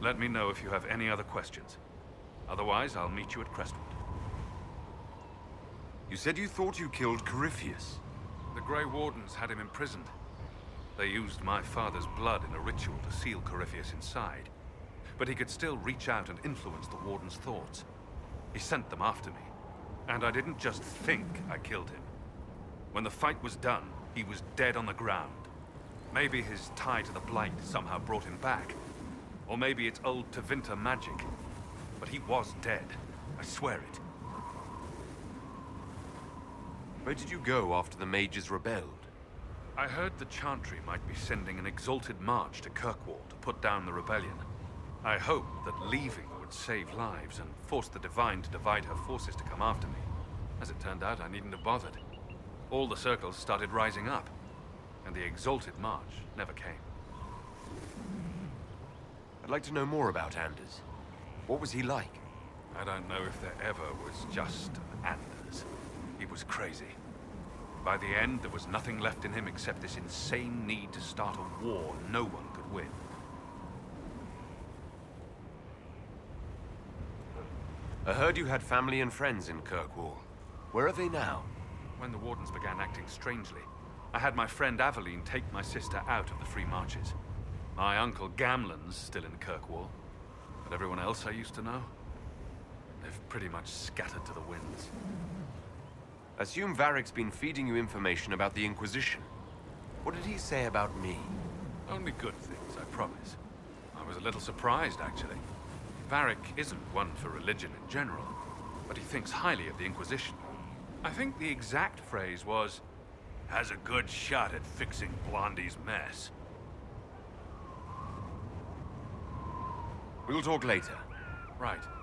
Let me know if you have any other questions. Otherwise, I'll meet you at Crestwood. You said you thought you killed Corypheus. The Grey Wardens had him imprisoned. They used my father's blood in a ritual to seal Corypheus inside. But he could still reach out and influence the Warden's thoughts. He sent them after me. And I didn't just think I killed him. When the fight was done, he was dead on the ground. Maybe his tie to the Blight somehow brought him back. Or maybe it's old Tevinter magic. But he was dead. I swear it. Where did you go after the mages rebelled? I heard the Chantry might be sending an exalted march to Kirkwall to put down the rebellion. I hoped that leaving would save lives and force the Divine to divide her forces to come after me. As it turned out, I needn't have bothered. All the circles started rising up, and the exalted march never came. I'd like to know more about Anders. What was he like? I don't know if there ever was just Anders. He was crazy. By the end, there was nothing left in him except this insane need to start a war no one could win. I heard you had family and friends in Kirkwall. Where are they now? When the Wardens began acting strangely, I had my friend Aveline take my sister out of the Free Marches. My uncle Gamlen's still in Kirkwall, but everyone else I used to know, they've pretty much scattered to the winds. Assume Varric's been feeding you information about the Inquisition. What did he say about me? Only good things, I promise. I was a little surprised, actually. Varric isn't one for religion in general, but he thinks highly of the Inquisition. I think the exact phrase was, has a good shot at fixing Blondie's mess. We'll talk later. Right.